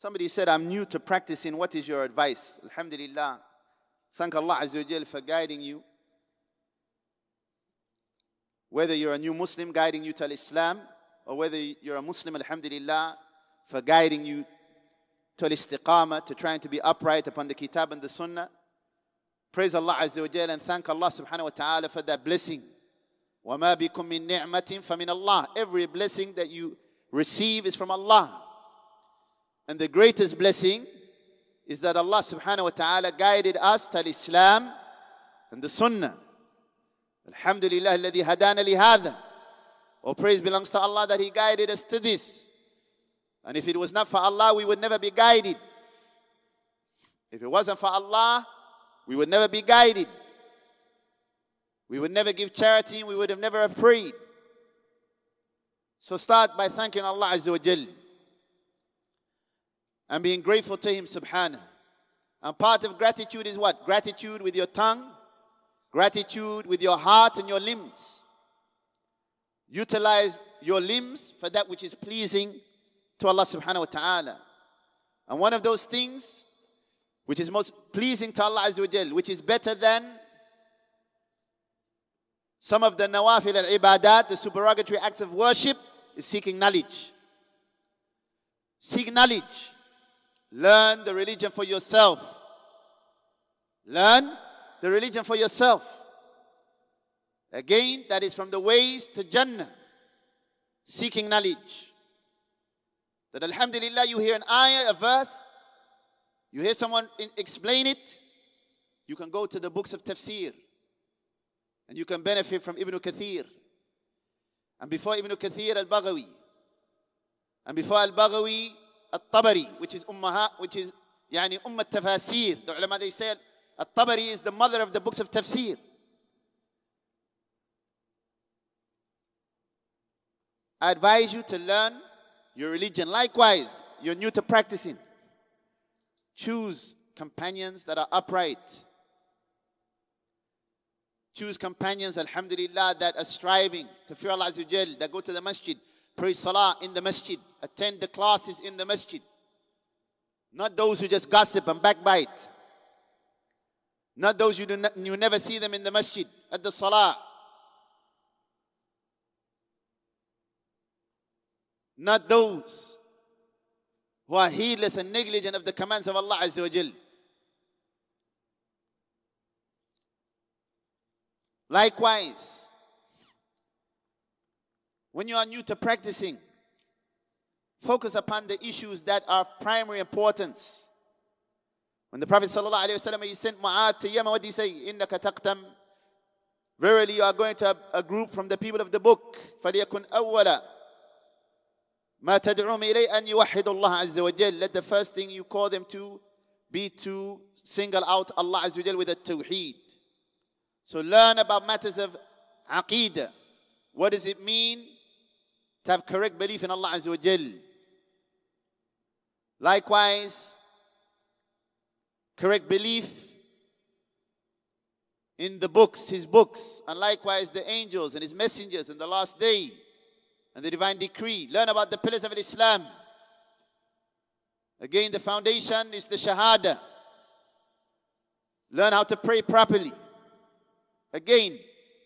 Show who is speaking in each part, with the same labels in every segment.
Speaker 1: Somebody said, I'm new to practicing. What is your advice? Alhamdulillah. Thank Allah Azza wa for guiding you. Whether you're a new Muslim guiding you to Islam, or whether you're a Muslim, Alhamdulillah, for guiding you to istiqamah, to trying to be upright upon the Kitab and the Sunnah. Praise Allah Azza wa and thank Allah subhanahu wa ta'ala for that blessing. وَمَا بِكُم مِّن نِعْمَةٍ فَمِنَ اللَّهِ Every blessing that you receive is from Allah. And the greatest blessing is that Allah subhanahu wa ta'ala guided us to Islam and the Sunnah. Alhamdulillah hadana li hadha. All praise belongs to Allah that He guided us to this. And if it was not for Allah, we would never be guided. If it wasn't for Allah, we would never be guided. We would never give charity, we would have never have prayed. So start by thanking Allah Azza wa Jal and being grateful to Him Subhanahu. And part of gratitude is what? Gratitude with your tongue, gratitude with your heart and your limbs. Utilize your limbs for that which is pleasing to Allah subhanahu wa ta'ala. And one of those things which is most pleasing to Allah Azza wa Jal, which is better than some of the nawafil al ibadat, the supererogatory acts of worship, is seeking knowledge. Seek knowledge. Learn the religion for yourself. Learn the religion for yourself. Again, that is from the ways to Jannah. Seeking knowledge. That Alhamdulillah, you hear an ayah, a verse, you hear someone explain it, you can go to the books of tafsir and you can benefit from Ibn Kathir. And before Ibn Kathir, Al Baghawi. And before Al Baghawi, Al Tabari, which is Ummaha, which is Yani Umm Tafasir. The ulama they say Al Tabari is the mother of the books of tafsir. I advise you to learn your religion. Likewise, you're new to practicing. Choose companions that are upright. Choose companions, alhamdulillah, that are striving to fear Allah that go to the masjid, pray salah in the masjid, attend the classes in the masjid. Not those who just gossip and backbite. Not those you, do you never see them in the masjid at the salah. Not those who are heedless and negligent of the commands of Allah Azza wa Jal. Likewise, when you are new to practicing, focus upon the issues that are of primary importance. When the Prophet ﷺ he sent Mu'adh to Yemen, what did he say? إِنَّكَ تَقْتَمْ Verily you are going to a, a group from the people of the book. فَلْيَكُنْ أَوَّلَ مَا تَدْعُمْ إِلَيْهِ أَنْ يُوَحِّدُ اللَّهَ عَزَّ وَجَلَّ Let the first thing you call them to be to single out Allah Azza wa with a tawheed. So learn about matters of aqidah. What does it mean? to have correct belief in Allah Azza wa Likewise, correct belief in the books, his books, and likewise the angels and his messengers and the last day and the divine decree. Learn about the pillars of Islam. Again, the foundation is the Shahada. Learn how to pray properly. Again,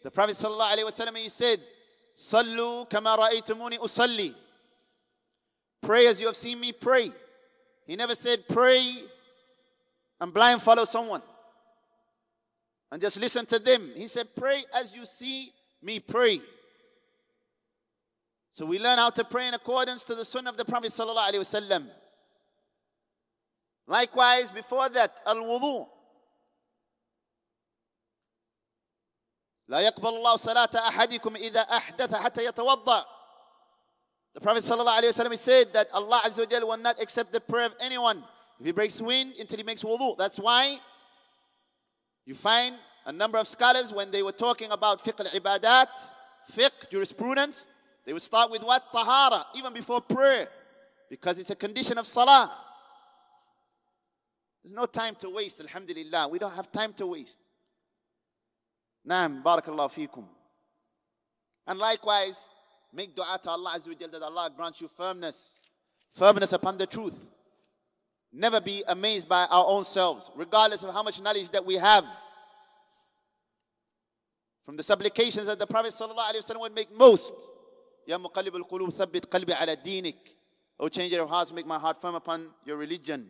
Speaker 1: the Prophet ﷺ, he said, Sallu kama ra'aytumuni usalli. Pray as you have seen me pray. He never said pray and blind follow someone and just listen to them. He said pray as you see me pray. So we learn how to pray in accordance to the sunnah of the Prophet wasallam. Likewise, before that, al-wudu. لا يقبل الله صلاة أحدكم إذا أحدث حتى يتوضأ. The Prophet sallallahu alaihi wasallam said that Allah Azza wa Jalla will not accept the prayer of anyone if he breaks wind until he makes wudu. That's why you find a number of scholars when they were talking about fiqh al-ibadat, fiqh, jurisprudence, they would start with what? Tahara, even before prayer, because it's a condition of salah. There's no time to waste, alhamdulillah. We don't have time to waste. Naam, barakallahu feekum. And likewise, make dua to Allah Azza wa that Allah grants you firmness, firmness upon the truth. never be amazed by our own selves, regardless of how much knowledge that we have. From the supplications that the Prophet ﷺ would make most. Ya muqallib al-qulub thabbit qalbi ala dinik. O changer of hearts, make my heart firm upon your religion.